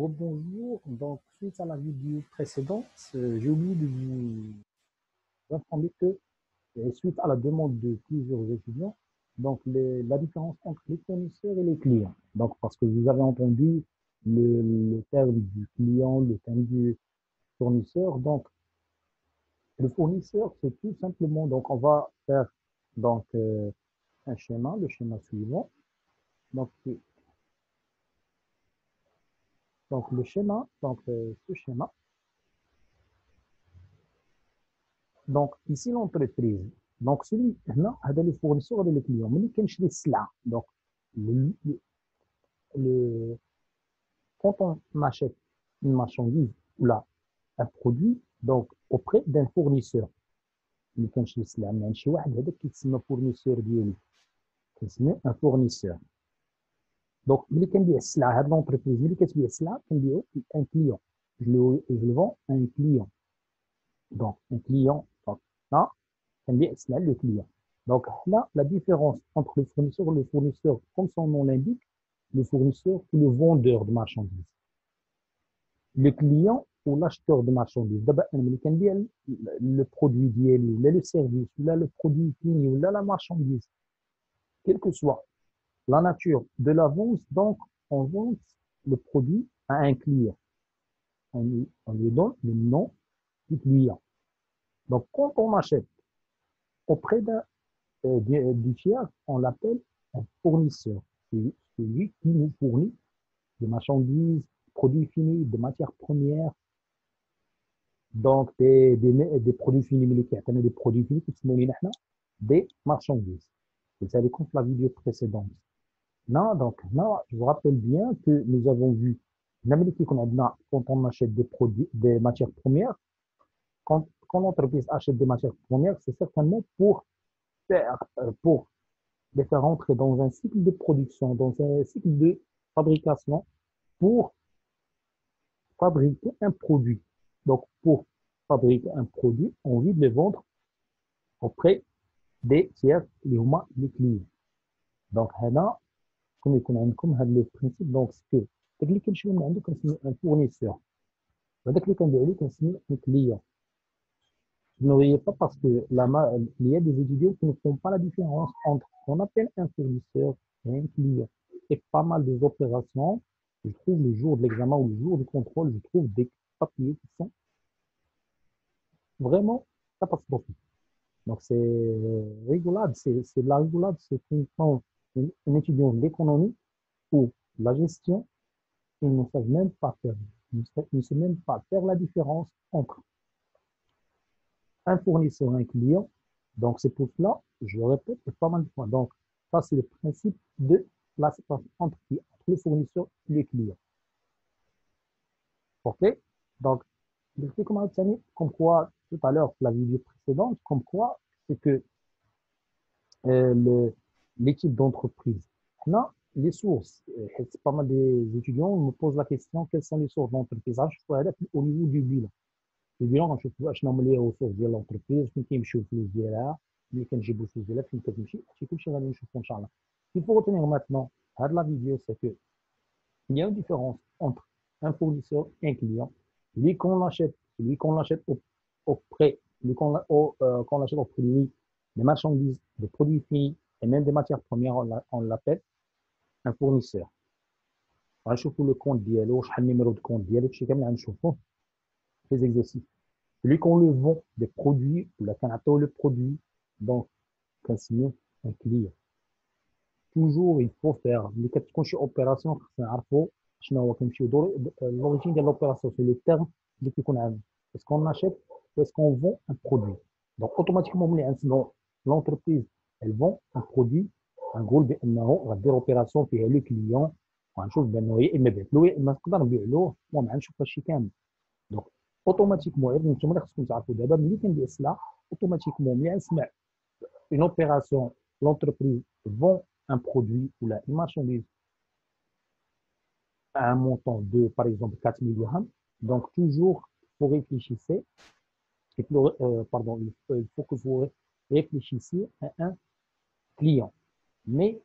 Bonjour, donc suite à la vidéo précédente, euh, j'ai oublié de vous informer que euh, suite à la demande de plusieurs étudiants, donc la différence entre les fournisseurs et les clients. Donc parce que vous avez entendu le, le terme du client, le terme du fournisseur. Donc le fournisseur, c'est tout simplement, donc on va faire donc euh, un schéma, le schéma suivant. Donc donc, le schéma, donc euh, ce schéma. Donc, ici, l'entreprise. Donc, celui là, c'est le fournisseur et le client. Mais quand je cela, donc, le, le, quand on achète une marchandise ou là, un produit, donc, auprès d'un fournisseur. Mais quand je cela, mais je suis un fournisseur, un fournisseur. Donc, ملي كنبيع السلعة هاد l'entreprise ملي كتبيع السلعة كنبيعو un client. Je le, je le vends à un client. Donc, un client, donc, là, كنبيع السلعة le client. Donc, là, la différence entre le fournisseur et le fournisseur, comme son nom l'indique, le fournisseur, c'est le vendeur de marchandises. Le client ou l'acheteur de marchandises. D'abord, ملي كنبيع ال- le produit ديالي ولا le service ولا le produit fini ولا la marchandise, quel que soit la nature de la vente, donc, on vend le produit à un client. On lui, on lui donne le nom du client. Donc, quand on achète auprès d'un euh, du, du tiers, on l'appelle un fournisseur. C'est celui qui nous fournit des marchandises, produits finis, des matières premières, donc des, des, des produits finis militaires, des produits finis qui sont des marchandises. Vous avez compris la vidéo précédente. Non, donc, non, je vous rappelle bien que nous avons vu, quand on achète des produits, des matières premières, quand, quand l'entreprise achète des matières premières, c'est certainement pour faire, euh, pour les faire entrer dans un cycle de production, dans un cycle de fabrication pour fabriquer un produit. Donc, pour fabriquer un produit, on vit de le vendre auprès des tiers, les humains, les clients. Donc, Hana, كما يكون عندكم هذا لو برينسيپ دونك سكو داك اللي كنشري من عنده كنسميه ان فورنيسور وهذاك اللي كنبيع له كنسميه ان كليون Ne riez pas parce que la, ma- il y a des étudiants qui ne font pas la différence entre ce qu'on appelle un fournisseur et un client. Et pas mal des opérations, je trouve le jour de l'examen ou le jour du contrôle, je trouve des papiers qui sont vraiment catastrophiques. Donc c'est euh, rigolade, c'est c'est de la rigolade, c'est une, un, un étudiant d'économie ou la gestion, ils ne savent même pas faire, ils ne ils même pas faire la différence entre un fournisseur et un client. Donc c'est pour cela, je répète pas mal de fois. Donc ça c'est le principe de la séparation entre, entre le fournisseur et le client. Ok? Donc, sais comment comme quoi, tout à l'heure, la vidéo précédente, comme quoi, c'est que euh, le- les types d'entreprises. Les sources, euh, c'est pas mal des étudiants me posent la question quelles sont les sources d'entreprise? Ah, je peux aller Au niveau du bilan. Le bilan, quand je vois les ressources de l'entreprise, je me suis plus de là, je me suis plus de là, je suis plus de là, je me suis plus de là. Il faut retenir maintenant, à la vidéo, c'est que il y a une différence entre un fournisseur et un client. Lui qu'on achète, lui qu'on achète auprès, lui qu'on euh, achète auprès de lui, des marchandises, les produits finis, et même des matières premières, on l'a- on l'appelle un fournisseur. غنشوفوا le compte ديالو شحال numéro de compte ديالو هادشي كامل غنشوفوه في les exercices. Celui qu'on le vend des produits ou la كنعطيو le produit donc كنسميوه un client. toujours il faut faire ملي كتكون شي اوبيراسيون خصنا نعرفوا شنو هو كنمشيو دور لوريجين ديال لوبيراسيون سي لو تيرم اللي كيكون عندنا est-ce qu'on achète ou est-ce qu'on vend un produit donc automatiquement ملي عندنا l'entreprise elle vend un produit غنقول بانه غدير اوبيراسيون فيها لو كليون وغنشوف بانه يا اما بعت له يا اما نقدر نبيع له المهم غنشوف هادشي كامل دونك اوتوماتيكمون غير نتوما اللي خصكم تعرفوا دابا ملي كنبيع السلعه اوتوماتيكمون ملي غنسمع une opération l'entreprise vend un produit ou la une marchandise à un montant de, par exemple, 4 000 dirhams. Donc, toujours, vous réfléchissez, et puis, euh, pardon, il faut, il faut que vous réfléchissiez à un client. Mais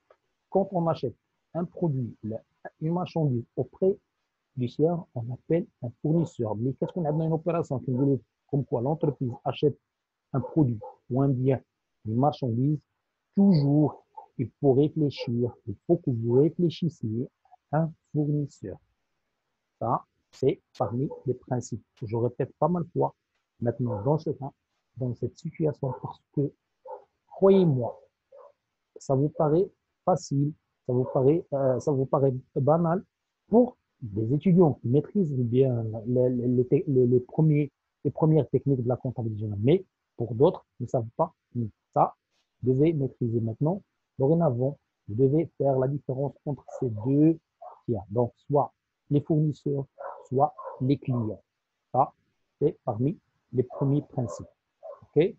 quand on achète un produit, une marchandise auprès du tiers, on appelle un fournisseur. Mais qu'est-ce qu'on a dans une opération comme quoi l'entreprise achète un produit ou un bien, une marchandise, toujours, il faut réfléchir, il faut que vous réfléchissiez à un fournisseur. Ça, c'est parmi les principes. Je répète pas mal de fois maintenant dans ce cas, dans cette situation, parce que, croyez-moi, ça vous paraît facile, ça vous paraît, euh, ça vous paraît banal pour des étudiants qui maîtrisent bien les, premières techniques de la comptabilité. Mais pour d'autres ne savent pas ça, vous devez maîtriser maintenant. Dorénavant, vous devez faire la différence entre ces deux tiers. Donc, soit les fournisseurs, soit les clients. Ça, c'est parmi les premiers principes. OK?